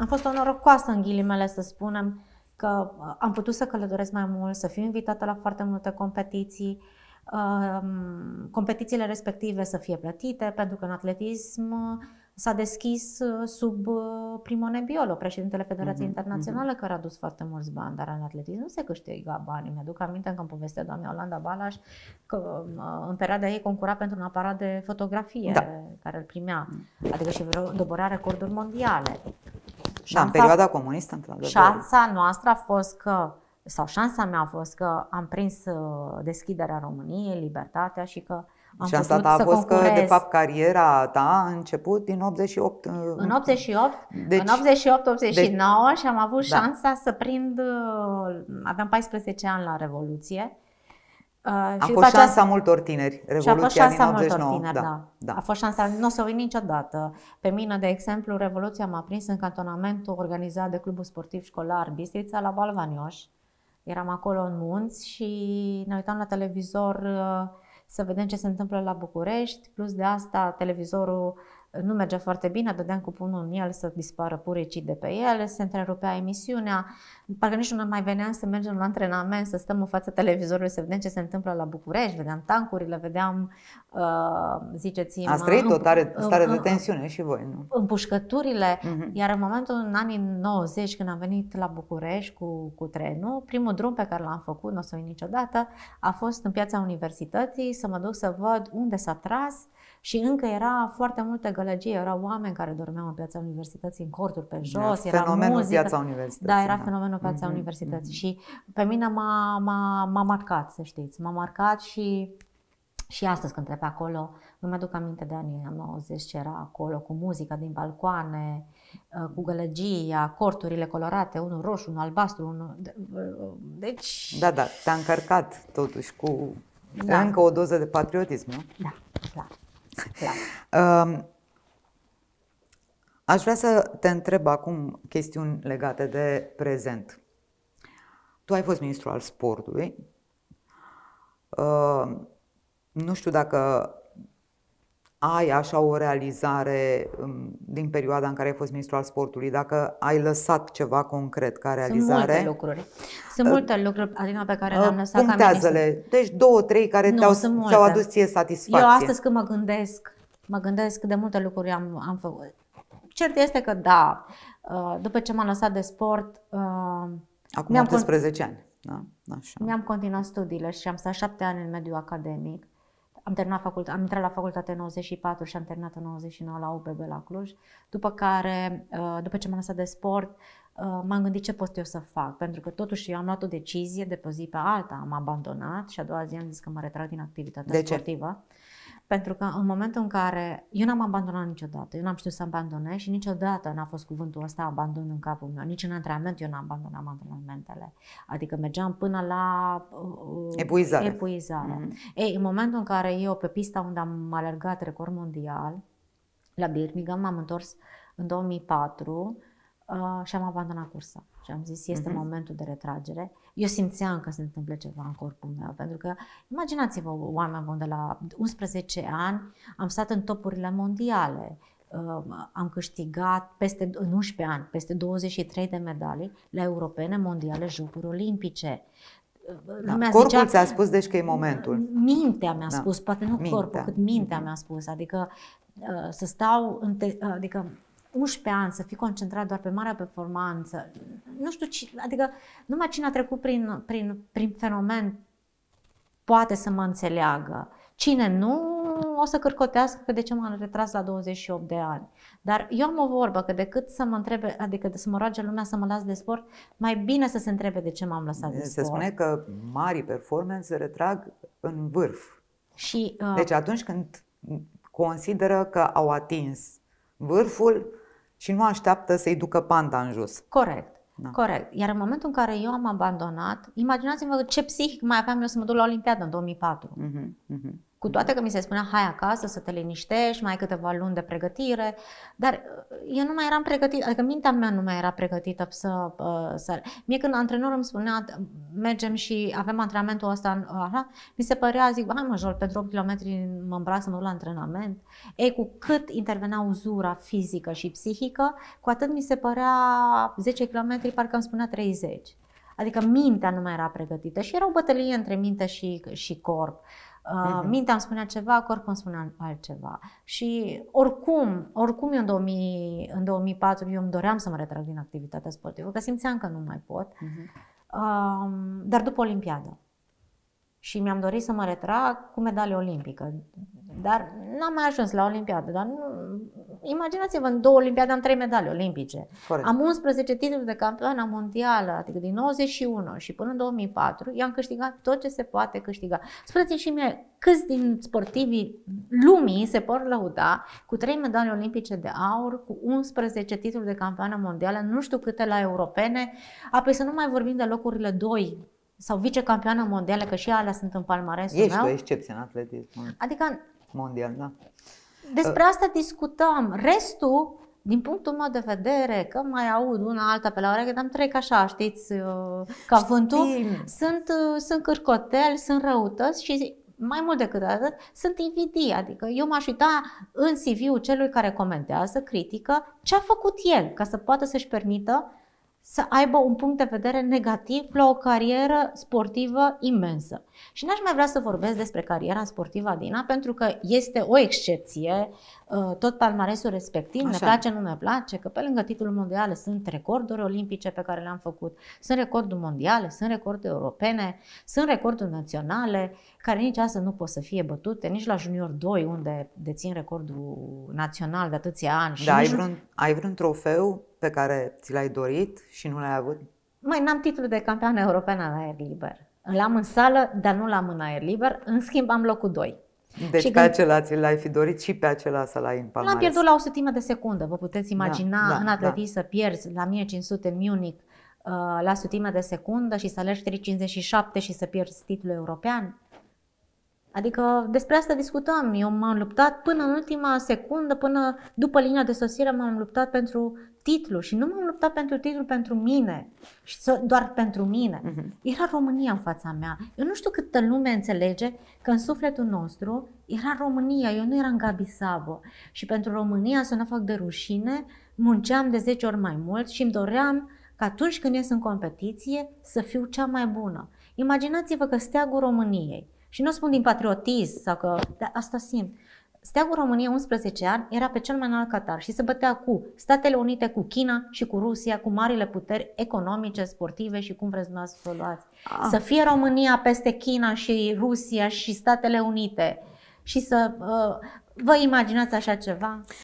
am fost o norocoasă în ghilimele să spunem că uh, am putut să călătoresc mai mult, să fiu invitată la foarte multe competiții, um, competițiile respective să fie plătite, pentru că în atletism s-a deschis uh, sub uh, Primone Biolo, președintele Federației mm-hmm. Internaționale, care a dus foarte mulți bani, dar în atletism nu se câștiga bani. Mi-aduc aminte că îmi povestea doamna Olanda Balaș că uh, în perioada ei concura pentru un aparat de fotografie da. care îl primea, adică și doborea recorduri mondiale. Șansa, da, în perioada comunistă, într-adevăr. Șansa noastră a fost că sau șansa mea a fost că am prins deschiderea României, libertatea și că am și asta a fost că, de fapt, cariera ta a început din 88. În 88, deci, în 88-89 deci, și am avut da. șansa să prind, uh, aveam 14 ani la Revoluție. Uh, a și fost șansa aceea, multor tineri, Revoluția și a fost șansa din 89. Multor tineri, da, da, da. A fost șansa, nu o să uit niciodată. Pe mine, de exemplu, Revoluția m-a prins în cantonamentul organizat de Clubul Sportiv Școlar Bistrița la Balvanioș. Eram acolo în munți și ne uitam la televizor uh, să vedem ce se întâmplă la București. Plus de asta, televizorul nu mergea foarte bine, dădeam cu punul în el să dispară puricii de pe el, se întrerupea emisiunea, parcă nici nu mai veneam să mergem la antrenament, să stăm în fața televizorului să vedem ce se întâmplă la București, vedeam tancurile, vedeam, uh, ziceți Ați trăit o tare, stare de tensiune și voi, nu? Împușcăturile, uh-huh. iar în momentul, în anii 90, când am venit la București cu, cu trenul, primul drum pe care l-am făcut, nu o să uit niciodată, a fost în piața universității să mă duc să văd unde s-a tras și încă era foarte multă gălăgie, erau oameni care dormeau în piața universității, în corturi pe jos, da, era fenomenul muzică. piața universității. Da, era da. fenomenul piața mm-hmm. universității mm-hmm. și pe mine m-a, m-a, m-a marcat, să știți, m-a marcat și și astăzi când trec pe acolo, îmi aduc aminte de anii 90 ce era acolo cu muzica din balcoane, uh, cu gălăgia, corturile colorate, unul roșu, unul albastru, unul... Uh, deci... Da, da, te-a încărcat totuși cu da. încă o doză de patriotism, nu? Da, clar. Um, aș vrea să te întreb acum chestiuni legate de prezent. Tu ai fost ministru al sportului. Uh, nu știu dacă ai așa o realizare um, din perioada în care ai fost ministru al sportului, dacă ai lăsat ceva concret ca realizare. Sunt multe lucruri. Sunt uh, multe lucruri, adică pe care le-am lăsat Punctează-le. Deci două, trei care nu, te-au, ți-au adus ție satisfacție. Eu astăzi când mă gândesc, mă gândesc de multe lucruri am, am făcut. Cert este că da, uh, după ce m-am lăsat de sport... Uh, Acum 18 ani. Da? Așa. Mi-am continuat studiile și am stat șapte ani în mediul academic am, terminat facultate, am intrat la facultate în 94 și am terminat în 99 la UPB la Cluj, după care, uh, după ce m-am lăsat de sport, uh, m-am gândit ce pot eu să fac, pentru că totuși eu am luat o decizie de pe o zi pe alta, am abandonat și a doua zi am zis că mă retrag din activitatea de sportivă. Ce? Pentru că în momentul în care eu n-am abandonat niciodată, eu n-am știut să abandonez și niciodată n-a fost cuvântul ăsta abandon în capul meu. Nici în antrenament eu n-am abandonat antrenamentele. Adică mergeam până la uh, epuizare. epuizare. Mm-hmm. Ei, în momentul în care eu pe pista unde am alergat record mondial, la Birmingham, m-am întors în 2004 uh, și am abandonat cursa. Și am zis, este mm-hmm. momentul de retragere. Eu simțeam că se întâmplă ceva în corpul meu, pentru că imaginați-vă oameni buni de la 11 ani, am stat în topurile mondiale, uh, am câștigat peste, în 11 ani peste 23 de medalii la europene, mondiale, jocuri olimpice. Da, corpul zicea, ți-a spus deci că e momentul. Mintea mi-a da. spus, poate nu mintea. corpul, cât mintea mm-hmm. mi-a spus. Adică uh, să stau, în te, adică 11 ani să fii concentrat doar pe marea performanță, nu știu, adică numai cine a trecut prin, prin, prin fenomen poate să mă înțeleagă. Cine nu, o să cărcotească că de ce m-am retras la 28 de ani. Dar eu am o vorbă că decât să mă întrebe, adică să mă roage lumea să mă las de sport, mai bine să se întrebe de ce m-am lăsat de se sport. Se spune că mari performance se retrag în vârf. Și, uh, deci atunci când consideră că au atins vârful, și nu așteaptă să-i ducă panda în jos. Corect. Da. Corect. Iar în momentul în care eu am abandonat, imaginați-vă ce psihic mai aveam eu să mă duc la Olimpiadă în 2004. Uh-huh, uh-huh. Cu toate că mi se spunea, hai acasă să te liniștești, mai ai câteva luni de pregătire, dar uh, eu nu mai eram pregătită, adică mintea mea nu mai era pregătită să... Uh, să... Mie când antrenorul îmi spunea, mergem și avem antrenamentul ăsta, aha, mi se părea, zic, hai mă, Jol, pentru 8 km mă îmbrac să mă duc la antrenament. Ei, cu cât intervenea uzura fizică și psihică, cu atât mi se părea 10 km, parcă îmi spunea 30. Adică mintea nu mai era pregătită și era o bătălie între minte și, și corp. Uh, mintea îmi spunea ceva, corpul îmi spunea altceva. Și oricum, oricum eu în, 2000, în 2004 eu îmi doream să mă retrag din activitatea sportivă, că simțeam că nu mai pot. Uh-huh. Uh, dar după Olimpiadă. Și mi-am dorit să mă retrag cu medalie olimpică. Dar n-am mai ajuns la Olimpiadă. Dar nu, imaginați-vă, în două Olimpiade am trei medalii olimpice. Corect. Am 11 titluri de campioană mondială, adică din 91 și până în 2004, i-am câștigat tot ce se poate câștiga. Spuneți-mi și mie, câți din sportivii lumii se pot lăuda cu trei medalii olimpice de aur, cu 11 titluri de campioană mondială, nu știu câte la europene, apoi să nu mai vorbim de locurile 2 sau vicecampioană mondială, că și alea sunt în palmaresul Ești meu. o excepție în atletism. Adică mondial, da. Despre asta discutăm. Restul, din punctul meu de vedere, că mai aud una alta pe la ureche, dar trec așa, știți, uh, ca Știm. vântul, sunt, uh, sunt cârcoteli, sunt răutăți și mai mult decât atât, sunt invidii. Adică eu m-aș uita în CV-ul celui care comentează, critică, ce a făcut el ca să poată să-și permită să aibă un punct de vedere negativ la o carieră sportivă imensă. Și n-aș mai vrea să vorbesc despre cariera sportivă a Dina, pentru că este o excepție, uh, tot palmaresul respectiv, Așa. ne place, nu ne place, că pe lângă titlul mondial sunt recorduri olimpice pe care le-am făcut, sunt recorduri mondiale, sunt recorduri europene, sunt recorduri naționale, care nici astăzi nu pot să fie bătute, nici la Junior 2, unde dețin recordul național de atâția ani. Da, ai, vreun, ai vreun trofeu pe care ți l-ai dorit și nu l-ai avut? Mai n-am titlul de campion european la aer liber. L-am în sală, dar nu l-am în aer liber. În schimb, am locul 2. Deci și pe când... acela ți l-ai fi dorit și pe acela să l-ai în palmares. L-am pierdut la o sutime de secundă. Vă puteți imagina da, da, în atletism da. să pierzi la 1500 Munich uh, la sutime de secundă și să alegi 357 și să pierzi titlul european? Adică despre asta discutăm. Eu m-am luptat până în ultima secundă, până după linia de sosire m-am luptat pentru titlu și nu m-am luptat pentru titlu pentru mine, și doar pentru mine. Uh-huh. Era România în fața mea. Eu nu știu câtă lume înțelege că în sufletul nostru era România, eu nu eram Gabi Sabo. Și pentru România, să nu fac de rușine, munceam de 10 ori mai mult și îmi doream că atunci când ies în competiție să fiu cea mai bună. Imaginați-vă că steagul României, și nu spun din patriotism sau că da, asta simt, Steagul României 11 ani era pe cel mai înalt Qatar și se bătea cu Statele Unite, cu China și cu Rusia, cu marile puteri economice, sportive și cum vreți să o luați. Ah. Să fie România peste China și Rusia și Statele Unite și să uh, vă imaginați așa ceva?